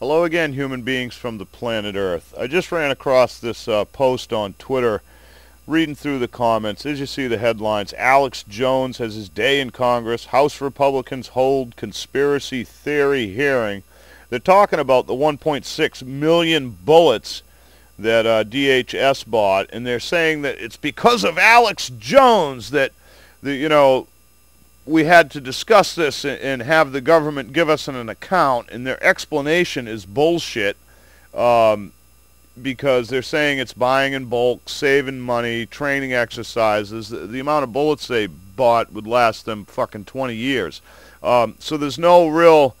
Hello again, human beings from the planet Earth. I just ran across this uh, post on Twitter, reading through the comments. As you see the headlines, Alex Jones has his day in Congress. House Republicans hold conspiracy theory hearing. They're talking about the 1.6 million bullets that uh, DHS bought, and they're saying that it's because of Alex Jones that, the, you know, we had to discuss this and have the government give us an account, and their explanation is bullshit um, because they're saying it's buying in bulk, saving money, training exercises. The, the, amount of bullets they bought would last them fucking 20 years. Um, so there's no real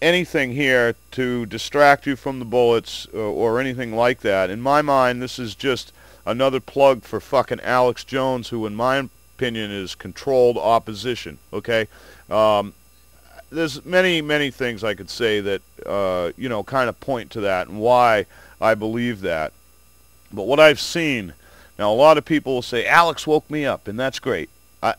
anything here to distract you from the bullets or, or anything like that. In my mind, this is just another plug for fucking Alex Jones, who in my opinion is controlled opposition. Okay, um, there's many many things I could say that uh, you know kind of point to that and why I believe that. But what I've seen now, a lot of people will say Alex woke me up, and that's great.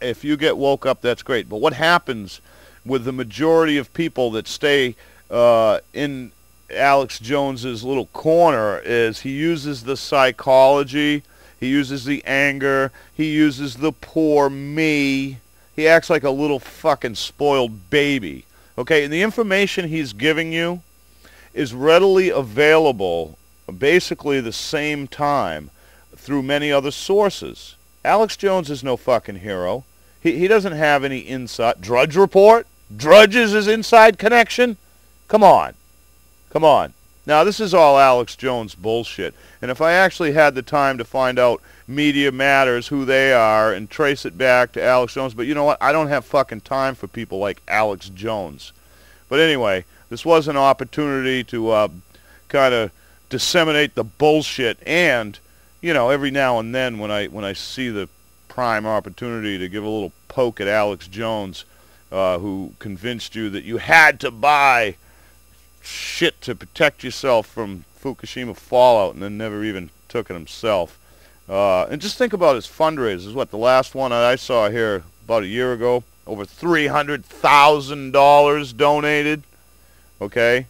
If you get woke up, that's great. But what happens with the majority of people that stay uh, in Alex Jones's little corner is he uses the psychology he uses the anger. He uses the poor me. He acts like a little fucking spoiled baby. Okay, and the information he's giving you is readily available basically the same time through many other sources. Alex Jones is no fucking hero. He, he doesn't have any inside... Drudge Report? Drudge is his inside connection? Come on. Come on. Now, this is all Alex Jones bullshit. And if I actually had the time to find out Media Matters, who they are, and trace it back to Alex Jones, but you know what? I don't have fucking time for people like Alex Jones. But anyway, this was an opportunity to uh, kind of disseminate the bullshit and, you know, every now and then when I, when I see the prime opportunity to give a little poke at Alex Jones, uh, who convinced you that you had to buy shit to protect yourself from Fukushima fallout and then never even took it himself. Uh, and just think about his fundraisers. What, the last one I saw here about a year ago? Over $300,000 donated. Okay?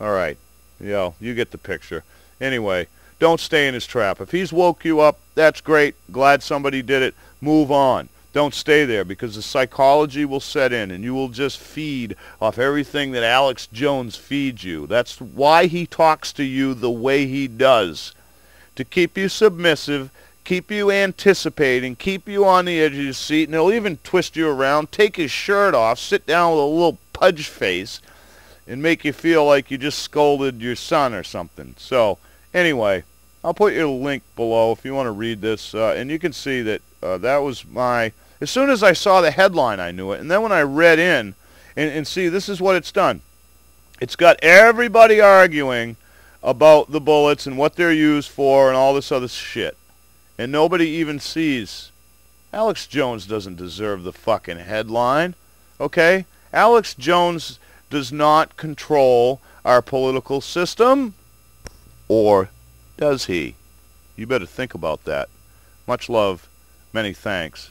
All right. Yeah, you get the picture. Anyway, don't stay in his trap. If he's woke you up, that's great. Glad somebody did it. Move on. Don't stay there because the psychology will set in and you will just feed off everything that Alex Jones feeds you. That's why he talks to you the way he does. To keep you submissive, keep you anticipating, keep you on the edge of your seat, and he'll even twist you around, take his shirt off, sit down with a little pudge face, and make you feel like you just scolded your son or something. So, anyway, I'll put your link below if you want to read this, uh, and you can see that uh, that was my as soon as I saw the headline, I knew it. And then when I read in, and, and see, this is what it's done. It's got everybody arguing about the bullets and what they're used for and all this other shit. And nobody even sees Alex Jones doesn't deserve the fucking headline. Okay? Alex Jones does not control our political system. Or does he? You better think about that. Much love. Many thanks